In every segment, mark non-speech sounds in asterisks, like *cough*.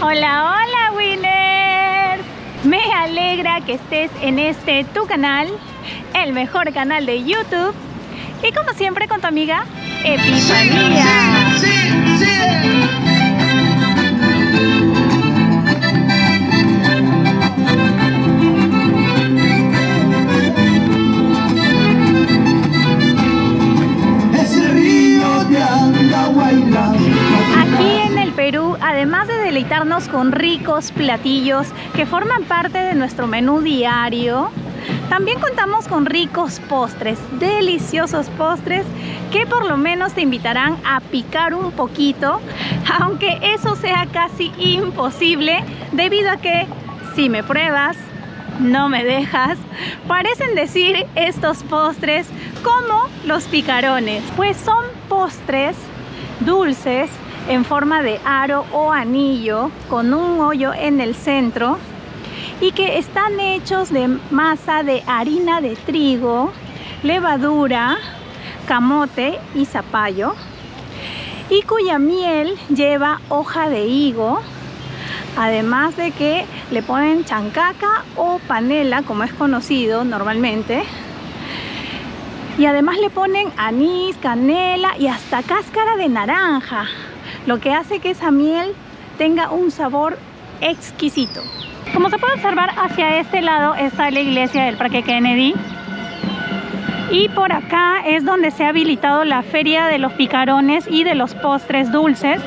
Hola, hola Winners. Me alegra que estés en este tu canal, el mejor canal de YouTube. Y como siempre con tu amiga Epifanía. Sí, sí, sí. Ese río de. Perú, además de deleitarnos con ricos platillos que forman parte de nuestro menú diario, también contamos con ricos postres, deliciosos postres que por lo menos te invitarán a picar un poquito, aunque eso sea casi imposible debido a que si me pruebas, no me dejas, parecen decir estos postres como los picarones, pues son postres dulces en forma de aro o anillo con un hoyo en el centro y que están hechos de masa de harina de trigo, levadura, camote y zapallo y cuya miel lleva hoja de higo, además de que le ponen chancaca o panela como es conocido normalmente y además le ponen anís, canela y hasta cáscara de naranja, lo que hace que esa miel tenga un sabor exquisito. Como se puede observar, hacia este lado está la iglesia del Parque Kennedy. Y por acá es donde se ha habilitado la feria de los picarones y de los postres dulces.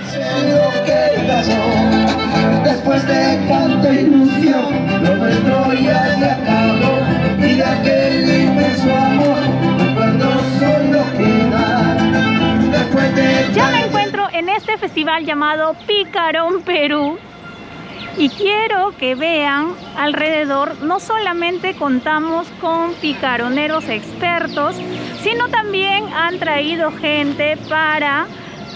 Después de. Lo nuestro ya se acabó festival llamado Picarón Perú y quiero que vean alrededor, no solamente contamos con picaroneros expertos, sino también han traído gente para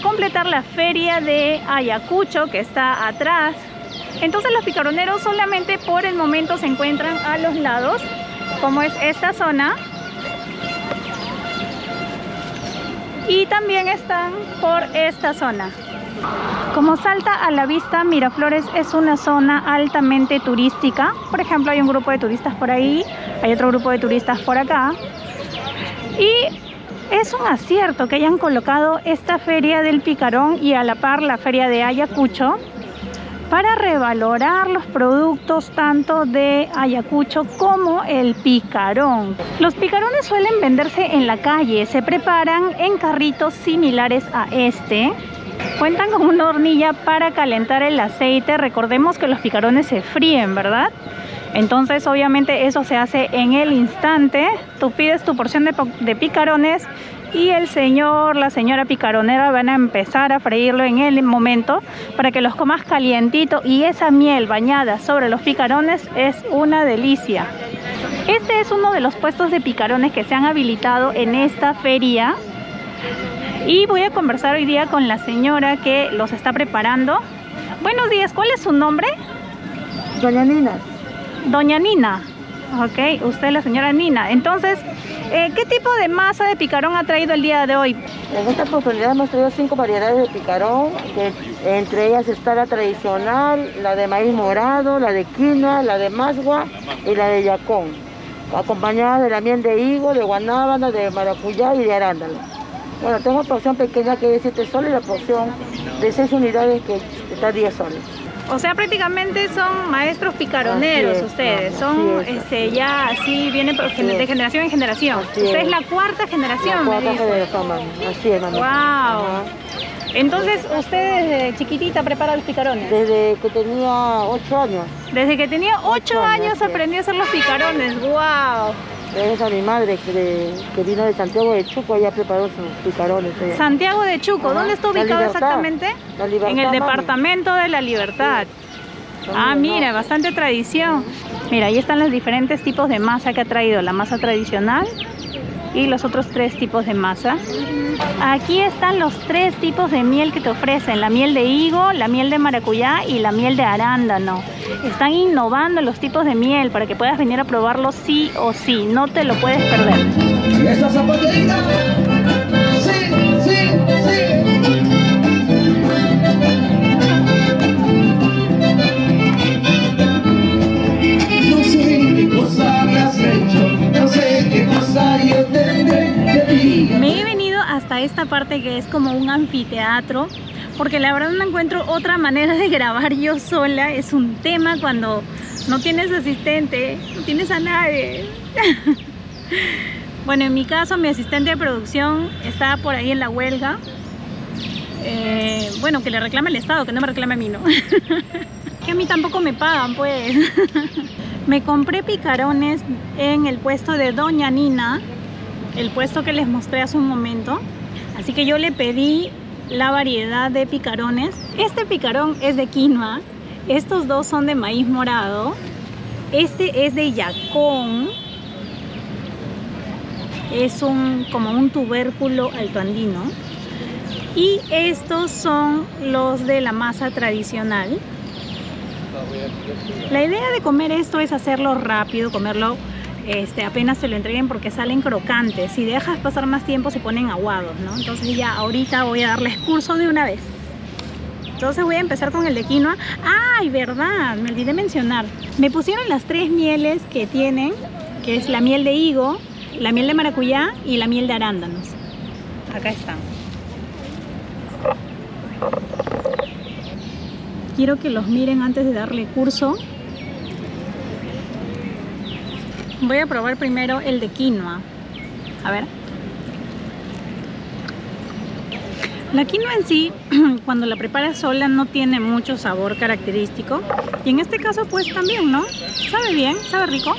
completar la feria de Ayacucho que está atrás. Entonces los picaroneros solamente por el momento se encuentran a los lados, como es esta zona. Y también están por esta zona. Como salta a la vista, Miraflores es una zona altamente turística. Por ejemplo, hay un grupo de turistas por ahí, hay otro grupo de turistas por acá. Y es un acierto que hayan colocado esta feria del picarón y a la par la feria de Ayacucho para revalorar los productos tanto de Ayacucho como el picarón. Los picarones suelen venderse en la calle, se preparan en carritos similares a este. Cuentan con una hornilla para calentar el aceite. Recordemos que los picarones se fríen, ¿verdad? Entonces, obviamente, eso se hace en el instante. Tú pides tu porción de, picarones y el señor, la señora picaronera van a empezar a freírlo en el momento para que los comas calientito y esa miel bañada sobre los picarones es una delicia. Este es uno de los puestos de picarones que se han habilitado en esta feria y voy a conversar hoy día con la señora que los está preparando. Buenos días, ¿cuál es su nombre? Doña Nina, Doña Nina. Ok, usted es la señora Nina. Entonces, eh, ¿qué tipo de masa de picarón ha traído el día de hoy? en esta oportunidad hemos traído cinco variedades de picarón, que entre ellas está la tradicional, la de maíz morado, la de quinoa, la de masgua y la de yacón, acompañada de la miel de higo, de guanábana, de maracuyá y de arándano. Bueno, tengo porción pequeña que es de 7 soles y la porción de 6 unidades que está a 10 soles. O sea, prácticamente son maestros picaroneros es, ustedes. Son es. este, ya así, vienen de generación en generación. Usted es es. la cuarta La generación. me cuarta dice. generación, mami. Así es, mami. Wow. Entonces, usted desde chiquitita prepara los picarones. Desde que tenía 8 años, Desde que tenía 8 Ocho años años, aprendió a hacer los picarones. Wow. Gracias a mi madre que, de- que vino de Santiago de Chuco, ella preparó sus picarones. ella. Santiago de Chuco, Ajá. ¿dónde está ubicado exactamente? La Libertad, en el mami. departamento de la Libertad. Ah, mira, bastante tradición. Mira, ahí están los diferentes tipos de masa que ha traído. La masa tradicional y los otros tres tipos de masa. Aquí están los tres tipos de miel que te ofrecen. La miel de higo, la miel de maracuyá y la miel de arándano. Están innovando los tipos de miel para que puedas venir a probarlo sí o sí. No te lo puedes perder. ¿Y esa zapaterita? Sí, sí, sí. Me he venido hasta esta parte que es como un anfiteatro porque la verdad no encuentro otra manera de grabar yo sola. Es un tema cuando no tienes asistente, no tienes a nadie. *laughs* bueno, en mi caso mi asistente de producción está por ahí en la huelga. Eh, bueno, que le reclame el Estado, que no me reclame a mí, ¿no? *laughs* que a mí tampoco me pagan, pues. *laughs* me compré picarones en el puesto de Doña Nina, el puesto que les mostré hace un momento. Así que yo le pedí la variedad de picarones. Este picarón es de quinoa, estos dos son de maíz morado, este es de yacón, es un como un tubérculo altoandino y estos son los de la masa tradicional. La idea de comer esto es hacerlo rápido, comerlo este, apenas se lo entreguen porque salen crocantes. Si dejas pasar más tiempo se ponen aguados, ¿no? Entonces ya ahorita voy a darles curso de una vez. Entonces voy a empezar con el de quinoa. ¡Ay, verdad! Me olvidé mencionar. Me pusieron las tres mieles que tienen, que es la miel de higo, la miel de maracuyá y la miel de arándanos. Acá están. Quiero que los miren antes de darle curso Voy a probar primero el de quinoa. A ver. La quinoa en sí, *clears throat* cuando la preparas sola, no tiene mucho sabor característico. Y en este caso, pues también, ¿no? Sabe bien, sabe rico.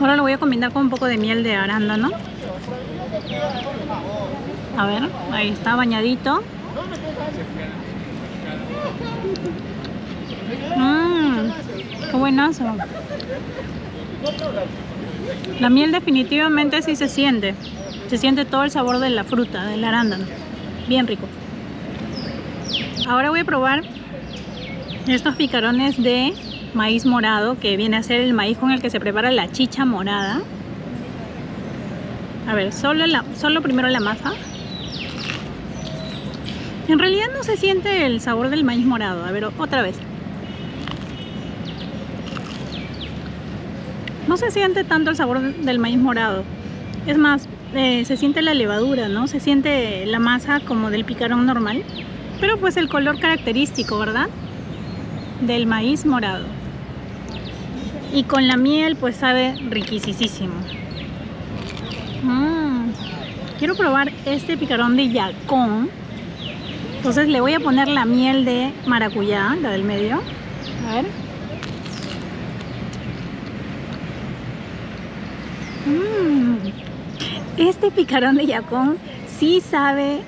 Ahora lo voy a combinar con un poco de miel de arándano. A ver, ahí está bañadito. Mmm, qué buenazo. La miel definitivamente sí se siente. Se siente todo el sabor de la fruta, del arándano. Bien rico. Ahora voy a probar estos picarones de maíz morado, que viene a ser el maíz con el que se prepara la chicha morada. A ver, solo, solo primero la masa. En realidad no se siente el sabor del maíz morado. A ver, otra vez. No se siente tanto el sabor del maíz morado. Es más, eh, se siente la levadura, ¿no? Se siente la masa como del picarón normal. Pero pues el color característico, ¿verdad? Del maíz morado. Y con la miel pues sabe riquísimo. Mm. Quiero probar este picarón de yacón. Entonces le voy a poner la miel de maracuyá, la del medio. A ver. Este picarón de yacón sí sabe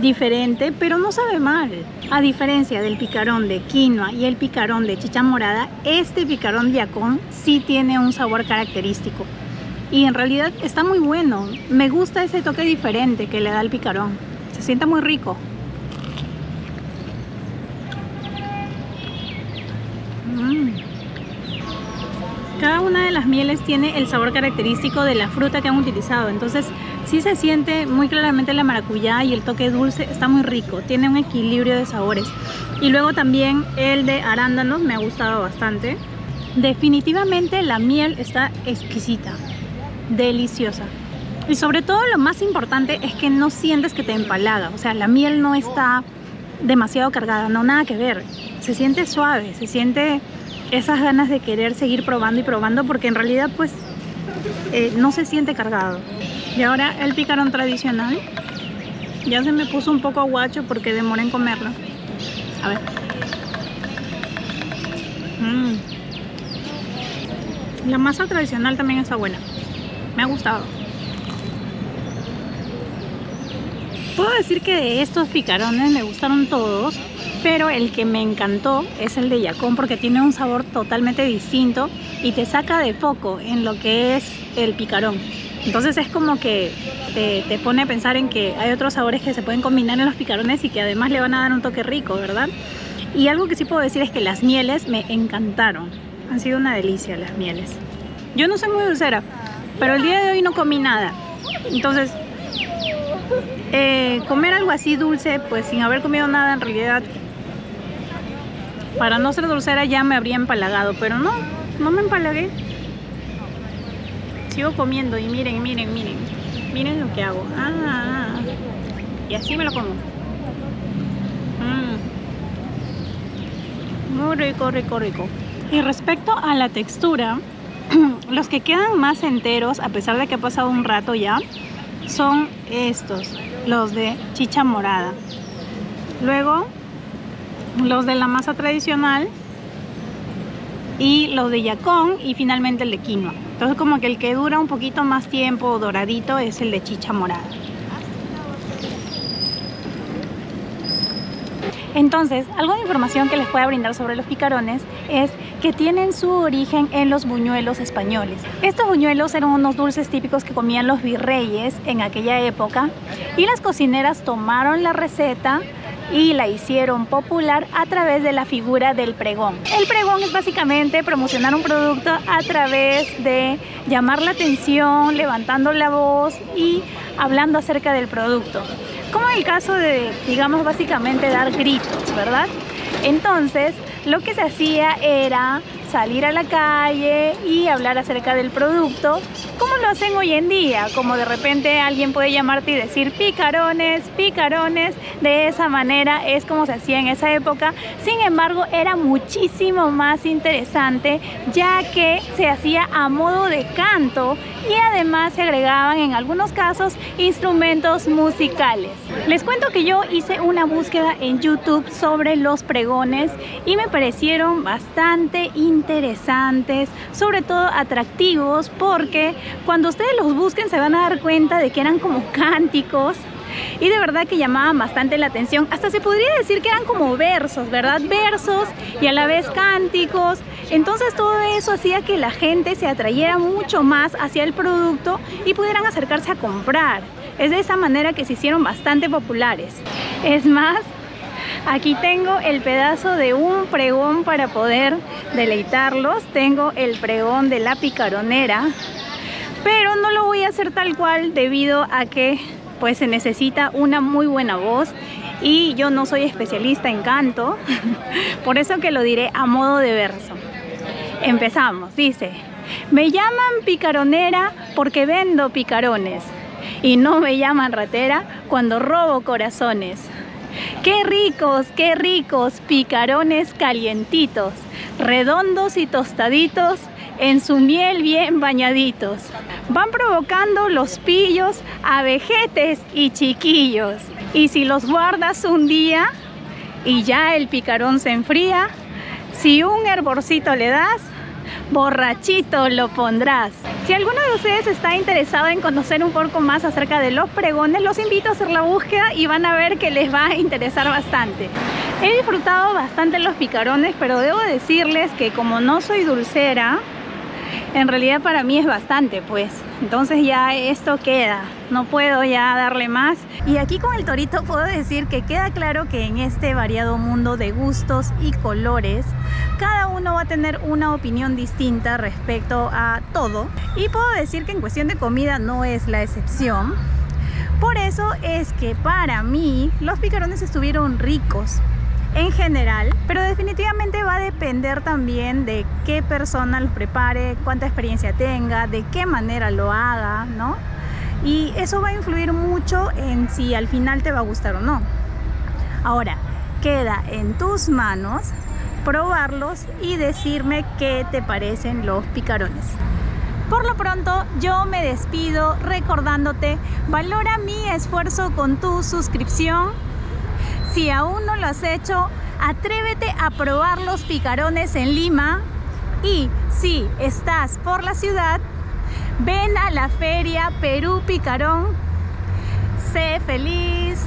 diferente, pero no sabe mal. A diferencia del picarón de quinoa y el picarón de chicha morada, este picarón de yacón sí tiene un sabor característico. Y en realidad está muy bueno. Me gusta ese toque diferente que le da el picarón. Se siente muy rico. Cada una de las mieles tiene el sabor característico de la fruta que han utilizado, entonces sí se siente muy claramente la maracuyá y el toque dulce, está muy rico, tiene un equilibrio de sabores. Y luego también el de arándanos me ha gustado bastante. Definitivamente la miel está exquisita, deliciosa. Y sobre todo lo más importante es que no sientes que te empalaga, o sea, la miel no está demasiado cargada, no nada que ver. Se siente suave, se siente esas ganas de querer seguir probando y probando porque en realidad pues eh, no se siente cargado. Y ahora el picarón tradicional. Ya se me puso un poco aguacho porque demora en comerlo. A ver. Mm. La masa tradicional también está buena. Me ha gustado. Puedo decir que de estos picarones me gustaron todos pero el que me encantó es el de Yacón porque tiene un sabor totalmente distinto y te saca de foco en lo que es el picarón. Entonces es como que te, pone a pensar en que hay otros sabores que se pueden combinar en los picarones y que además le van a dar un toque rico, ¿verdad? Y algo que sí puedo decir es que las mieles me encantaron. Han sido una delicia las mieles. Yo no soy muy dulcera, pero el día de hoy no comí nada. Entonces, eh, comer algo así dulce, pues sin haber comido nada, en realidad para no ser dulcera ya me habría empalagado, pero no, no me empalagué. Sigo comiendo y miren, miren, miren. Miren lo que hago. Ah, y así me lo como. Mm. Muy rico, rico, rico. Y respecto a la textura, *clears throat* los que quedan más enteros, a pesar de que ha pasado un rato ya, son estos, los de chicha morada. Luego, los de la masa tradicional y los de yacón y finalmente el de quinoa. Entonces como que el que dura un poquito más tiempo doradito es el de chicha morada. Entonces, algo de información que les pueda brindar sobre los picarones es que tienen su origen en los buñuelos españoles. Estos buñuelos eran unos dulces típicos que comían los virreyes en aquella época y las cocineras tomaron la receta y la hicieron popular a través de la figura del pregón. El pregón es básicamente promocionar un producto a través de llamar la atención, levantando la voz y hablando acerca del producto. Como en el caso de, digamos, básicamente dar gritos, ¿verdad? Entonces, lo que se hacía era salir a la calle y hablar acerca del producto, como lo hacen hoy en día, como de repente alguien puede llamarte y decir picarones, picarones, de esa manera es como se hacía en esa época, sin embargo era muchísimo más interesante ya que se hacía a modo de canto y además se agregaban en algunos casos instrumentos musicales. Les cuento que yo hice una búsqueda en YouTube sobre los pregones y me parecieron bastante interesantes interesantes, sobre todo atractivos, porque cuando ustedes los busquen se van a dar cuenta de que eran como *laughs* cánticos y de verdad que llamaban bastante la atención. Hasta se podría decir que eran como versos, ¿verdad? Versos y a la vez cánticos. Entonces todo eso hacía que la gente se atrayera mucho más hacia el producto y pudieran acercarse a comprar. Es de esa manera que se hicieron bastante populares. Es más, Aquí tengo el pedazo de un pregón para poder deleitarlos. Tengo el pregón de la picaronera, pero no lo voy a hacer tal cual debido a que pues se necesita una muy buena voz y yo no soy especialista en canto, *laughs* por eso que lo diré a modo de verso. Empezamos, dice, me llaman picaronera porque vendo picarones y no me llaman ratera cuando robo corazones. Qué ricos, qué ricos, picarones calientitos, redondos y tostaditos, en su miel bien bañaditos. Van provocando los pillos a vejetes y chiquillos. Y si los guardas un día y ya el picarón se enfría, si un hervorcito le das, borrachito lo pondrás. Si alguno de ustedes está interesado en conocer un poco más acerca de los pregones, los invito a hacer la búsqueda y van a ver que les va a interesar bastante. He disfrutado bastante los picarones, pero debo decirles que como no soy dulcera, en realidad para mí es bastante, pues. Entonces ya esto queda, no puedo ya darle más. Y aquí con el torito puedo decir que queda claro que en este variado mundo de gustos y colores, cada uno va a tener una opinión distinta respecto a todo. Y puedo decir que en cuestión de comida no es la excepción. Por eso es que para mí los picarones estuvieron ricos, en general, pero definitivamente va a depender también de qué persona los prepare, cuánta experiencia tenga, de qué manera lo haga, ¿no? Y eso va a influir mucho en si al final te va a gustar o no. Ahora, queda en tus manos probarlos y decirme qué te parecen los picarones. Por lo pronto, yo me despido recordándote, valora mi esfuerzo con tu suscripción si aún no lo has hecho, atrévete a probar los picarones en Lima. Y si estás por la ciudad, ven a la feria Perú Picarón, sé feliz,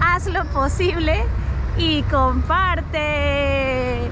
haz lo posible y comparte.